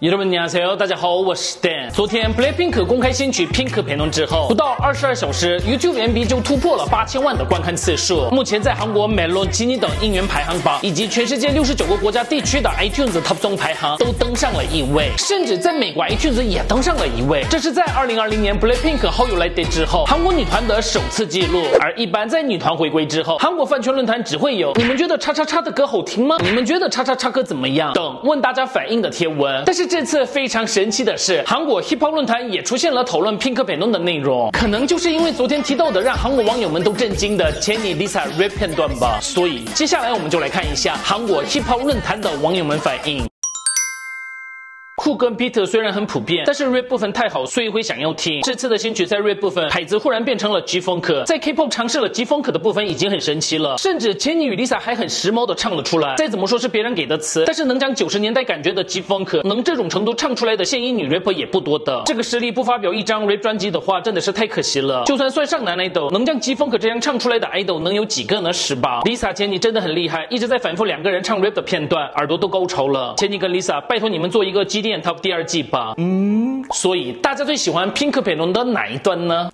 여러분안녕하세요大家好，我是 Dan。昨天 Blackpink 公开新曲 Pink Paynon 之后，不到二十二小时，YouTube MV 就突破了八千万的观看次数。目前在韩国 Melon、吉尼等应援排行榜，以及全世界六十九个国家地区的 iTunes Top 中排行都登上了一位，甚至在美国 iTunes 也登上了一位。这是在二零二零年 Blackpink 后有来 Day 之后，韩国女团的首次记录。而一般在女团回归之后，韩国饭圈论坛只会有你们觉得叉叉叉的歌好听吗？你们觉得叉叉叉歌怎么样？等问大家反应的贴文。但是 这次非常神奇的是，韩国 Hip Hop 论坛也出现了讨论 Pink Paynon 的内容，可能就是因为昨天提到的让韩国网友们都震惊的 Jennie Lisa rap 片段吧。所以接下来我们就来看一下韩国 Hip Hop 论坛的网友们反应。酷跟 beat 虽然很普遍，但是 rap 部分太好，所以会想要听。这次的新曲在 rap 部分，海子忽然变成了 G 风格，在 K-pop 尝试了 G 风格的部分已经很神奇了，甚至千妮与 Lisa 还很时髦的唱了出来。再怎么说是别人给的词，但是能将九十年代感觉的 G 风格，能这种程度唱出来的现役女 rapper 也不多的。这个实力不发表一张 rap 专辑的话，真的是太可惜了。就算算上男 idol，能将 G 风格这样唱出来的 idol 能有几个呢？是吧？Lisa 千妮真的很厉害，一直在反复两个人唱 rap 的片段，耳朵都高潮了。千妮跟 Lisa，拜托你们做一个基电 top 第二季。吧，嗯，所以大家最喜欢 Pink p e n o n 的哪一段呢？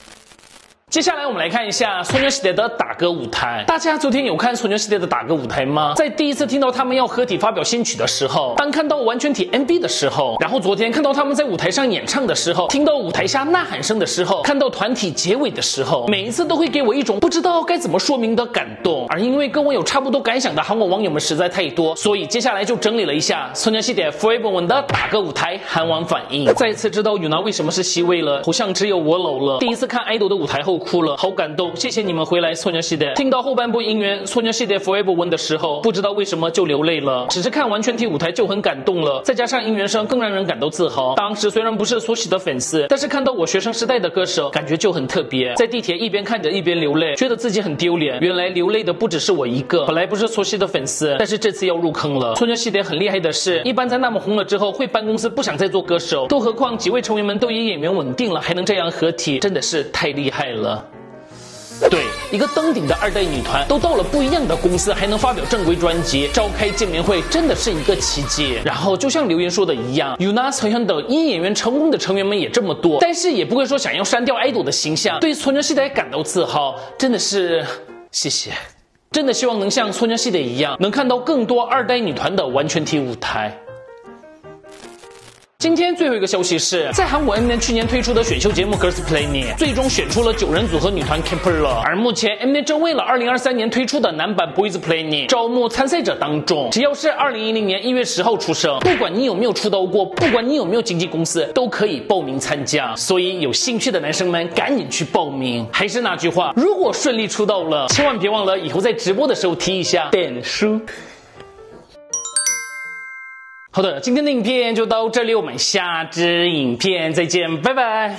接下来我们来看一下 SONYEONDAY 的打歌舞台。大家昨天有看 SONYEONDAY 的打歌舞台吗？在第一次听到他们要合体发表新曲的时候，当看到完全体 MV 的时候，然后昨天看到他们在舞台上演唱的时候，听到舞台下呐喊声的时候，看到团体结尾的时候，每一次都会给我一种不知道该怎么说明的感动。而因为跟我有差不多感想的韩国网友们实在太多，所以接下来就整理了一下 SONYEONDAY Forever One 的打歌舞台韩网反应。再次知道 Yuna 为什么是 C 位了，好像只有我老了。第一次看 idol 的舞台后哭了，好感。谢谢你们回来，소녀시 대。 听到后半部音源，소녀시대 Forever One 的时候，不知道为什么就流泪了。只是看完全体舞台就很感动了，再加上音源声更让人感到自豪。当时虽然不是苏喜的粉丝，但是看到我学生时代的歌手，感觉就很特别。在地铁一边看着一边流泪，觉得自己很丢脸。原来流泪的不只是我一个。本来不是苏喜的粉丝，但是这次要入坑了。소녀시 대很厉害的是，一般在那么红了之后，会搬公司，不想再做歌手。更何况几位成员们都以演员稳定了，还能这样合体，真的是太厉害了。 对，一个登顶的二代女团都到了不一样的公司，还能发表正规专辑、召开见面会，真的是一个奇迹。然后就像留言说的一样，UNAS 好像等一演员成功的成员们也这么多，但是也不会说想要删掉爱豆的形象，对村娇系列感到自豪，真的是谢谢。真的希望能像村娇系列一样，能看到更多二代女团的完全体舞台。今天最后一个消息是在韩国 Mnet 去年推出的选秀节目 Girls Planet 最终选出了九人组合女团 Camper 了。而目前 Mnet 正为了2023年推出的男版 Boys Planet 招募参赛者当中，只要是2010年1月10号出生，不管你有没有出道过，不管你有没有经纪公司，都可以报名参加。所以有兴趣的男生们赶紧去报名。还是那句话，如果顺利出道了，千万别忘了以后在直播的时候提一下点书。好的，今天的影片就到这里，我们下支影片再见，拜拜。